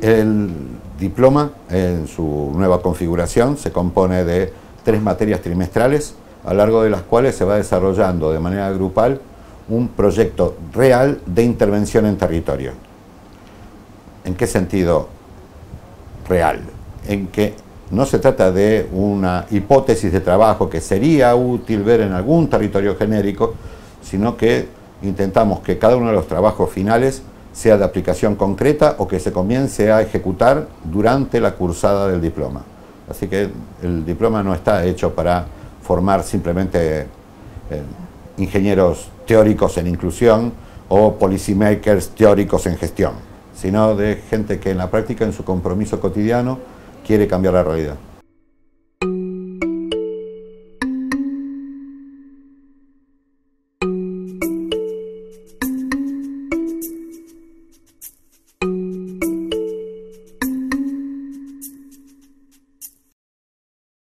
El diploma, en su nueva configuración, se compone de tres materias trimestrales, a lo largo de las cuales se va desarrollando de manera grupal un proyecto real de intervención en territorio. ¿En qué sentido real? En que no se trata de una hipótesis de trabajo que sería útil ver en algún territorio genérico, sino que intentamos que cada uno de los trabajos finales sea de aplicación concreta o que se comience a ejecutar durante la cursada del diploma. Así que el diploma no está hecho para formar simplemente eh, ingenieros teóricos en inclusión o policymakers teóricos en gestión, sino de gente que en la práctica, en su compromiso cotidiano, quiere cambiar la realidad.